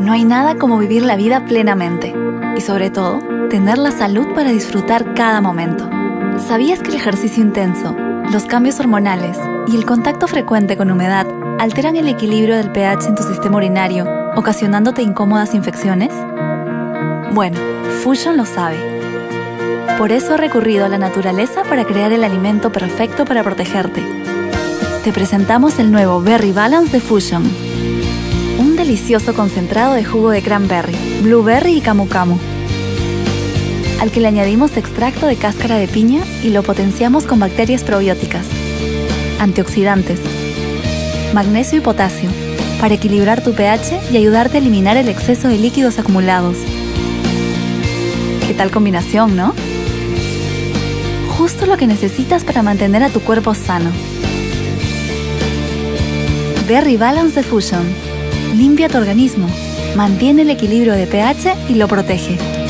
No hay nada como vivir la vida plenamente y sobre todo, tener la salud para disfrutar cada momento. ¿Sabías que el ejercicio intenso, los cambios hormonales y el contacto frecuente con humedad alteran el equilibrio del pH en tu sistema urinario, ocasionándote incómodas infecciones? Bueno, Fusion lo sabe. Por eso ha recurrido a la naturaleza para crear el alimento perfecto para protegerte. Te presentamos el nuevo Berry Balance de Fusion. Delicioso concentrado de jugo de cranberry, blueberry y camu camu. Al que le añadimos extracto de cáscara de piña y lo potenciamos con bacterias probióticas, antioxidantes, magnesio y potasio para equilibrar tu pH y ayudarte a eliminar el exceso de líquidos acumulados. ¿Qué tal combinación, no? Justo lo que necesitas para mantener a tu cuerpo sano. Berry Balance de Fusion. Limpia tu organismo, mantiene el equilibrio de pH y lo protege.